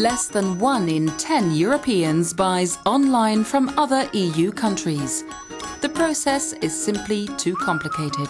Less than one in ten Europeans buys online from other EU countries. The process is simply too complicated.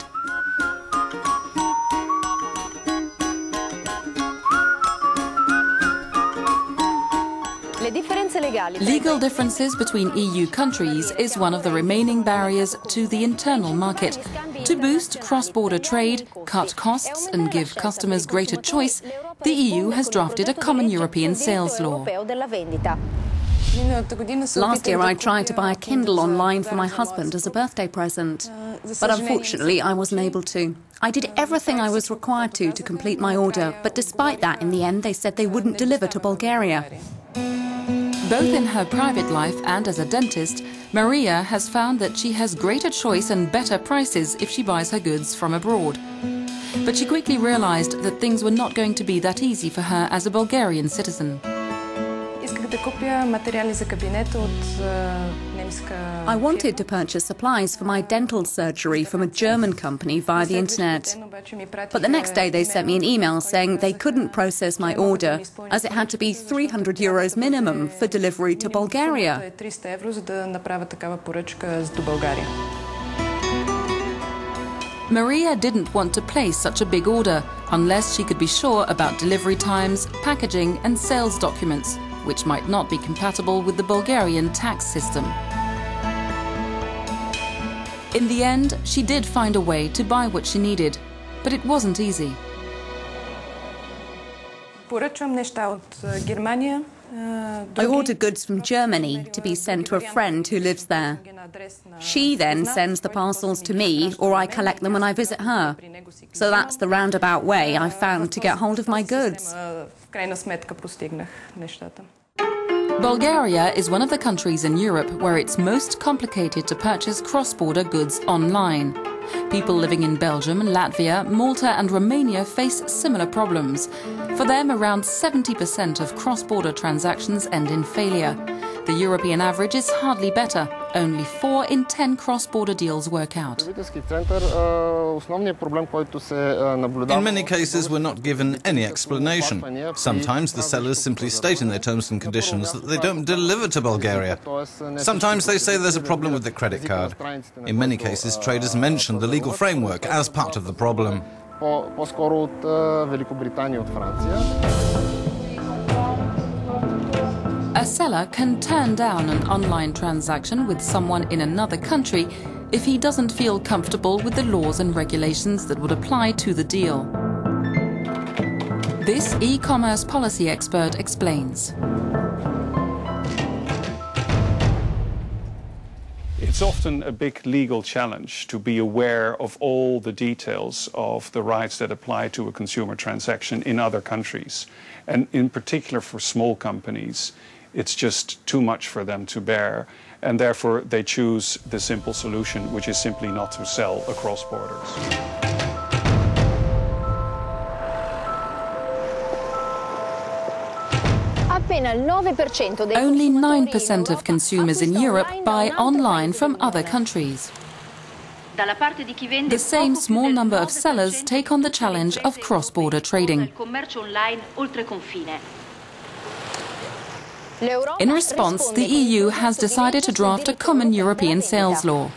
Legal differences between EU countries is one of the remaining barriers to the internal market. To boost cross-border trade, cut costs and give customers greater choice, the EU has drafted a common European sales law. Last year I tried to buy a Kindle online for my husband as a birthday present, but unfortunately I wasn't able to. I did everything I was required to to complete my order, but despite that, in the end, they said they wouldn't deliver to Bulgaria. Both in her private life and as a dentist, Maria has found that she has greater choice and better prices if she buys her goods from abroad. But she quickly realized that things were not going to be that easy for her as a Bulgarian citizen. I wanted to purchase supplies for my dental surgery from a German company via the internet. But the next day they sent me an email saying they couldn't process my order as it had to be 300 euros minimum for delivery to Bulgaria. Maria didn't want to place such a big order unless she could be sure about delivery times, packaging and sales documents, which might not be compatible with the Bulgarian tax system. In the end, she did find a way to buy what she needed, but it wasn't easy. I ordered goods from Germany to be sent to a friend who lives there. She then sends the parcels to me, or I collect them when I visit her. So that's the roundabout way I found to get hold of my goods. Bulgaria is one of the countries in Europe where it's most complicated to purchase cross-border goods online. People living in Belgium, Latvia, Malta and Romania face similar problems. For them, around 70% of cross-border transactions end in failure. The European average is hardly better. Only 4 in 10 cross-border deals work out. In many cases, we're not given any explanation. Sometimes the sellers simply state in their terms and conditions that they don't deliver to Bulgaria. Sometimes they say there's a problem with the credit card. In many cases, traders mention the legal framework as part of the problem. A seller can turn down an online transaction with someone in another country if he doesn't feel comfortable with the laws and regulations that would apply to the deal. This e-commerce policy expert explains. It's often a big legal challenge to be aware of all the details of the rights that apply to a consumer transaction in other countries. And in particular for small companies, it's just too much for them to bear. And therefore, they choose the simple solution, which is simply not to sell across borders. Only 9% of consumers in Europe buy online from other countries. The same small number of sellers take on the challenge of cross-border trading. In response, the EU has decided to draft a common European sales law.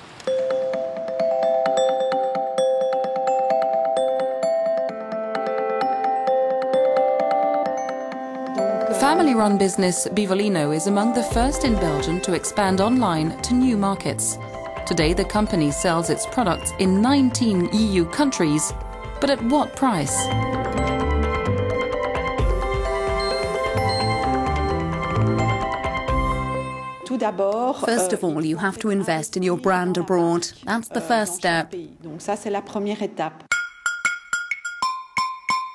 Family-run business Bivolino is among the first in Belgium to expand online to new markets. Today the company sells its products in 19 EU countries, but at what price? First of all, you have to invest in your brand abroad. That's the first step.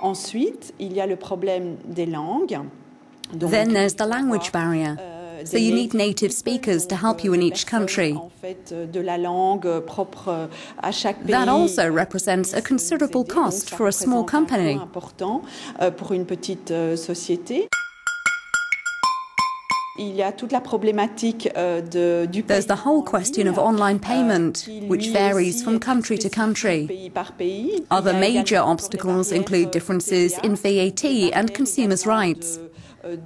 Ensuite, il y a le problème des langues. Then there's the language barrier. So you need native speakers to help you in each country. That also represents a considerable cost for a small company. There's the whole question of online payment, which varies from country to country. Other major obstacles include differences in VAT and consumers' rights.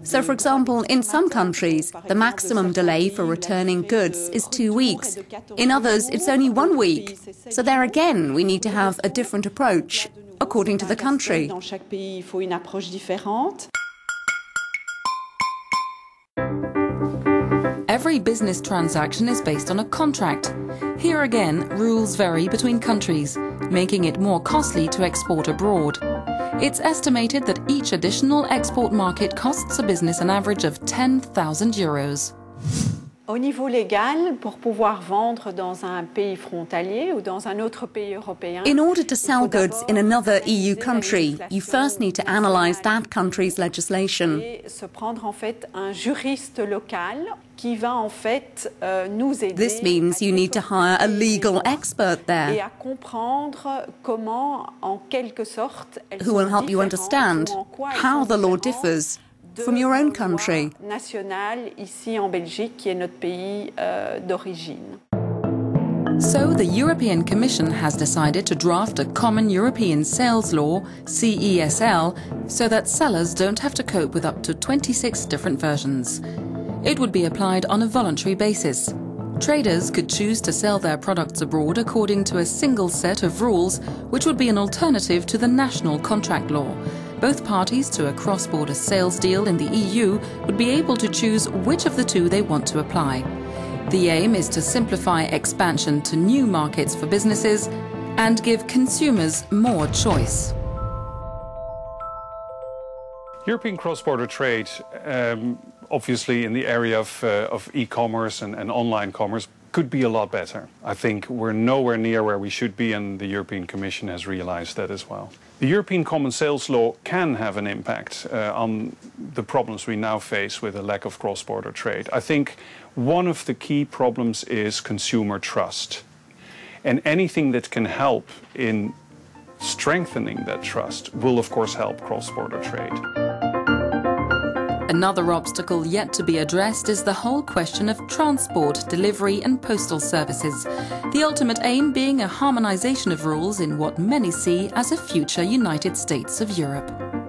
So, for example, in some countries, the maximum delay for returning goods is two weeks. In others, it's only one week. So, there again, we need to have a different approach according to the country. Every business transaction is based on a contract. Here again, rules vary between countries, making it more costly to export abroad. It's estimated that each additional export market costs a business an average of 10,000 euros. Au niveau légal, pour pouvoir vendre dans un pays frontalier ou dans un autre pays européen, In order to sell goods in another EU country, you first need to analyze that country's legislation. et se prendre en fait un juriste local qui va en fait euh, nous aider. This means you need to hire a legal expert et there à comprendre comment, en quelque sorte, elles who will help you understand how the law differs from your own country. lois nationales ici en Belgique, qui est notre pays euh. So, the European Commission has decided to draft a common European sales law, CESL, so that sellers don't have to cope with up to 26 different versions. It would be applied on a voluntary basis. Traders could choose to sell their products abroad according to a single set of rules, which would be an alternative to the national contract law. Both parties to a cross border sales deal in the EU would be able to choose which of the two they want to apply. The aim is to simplify expansion to new markets for businesses and give consumers more choice. European cross-border trade, um, obviously in the area of, uh, of e-commerce and, and online commerce, could be a lot better. I think we're nowhere near where we should be, and the European Commission has realized that as well. The European Common Sales Law can have an impact uh, on the problems we now face with a lack of cross-border trade. I think one of the key problems is consumer trust. And anything that can help in strengthening that trust will, of course, help cross-border trade. Another obstacle yet to be addressed is the whole question of transport, delivery, and postal services. The ultimate aim being a harmonization of rules in what many see as a future United States of Europe.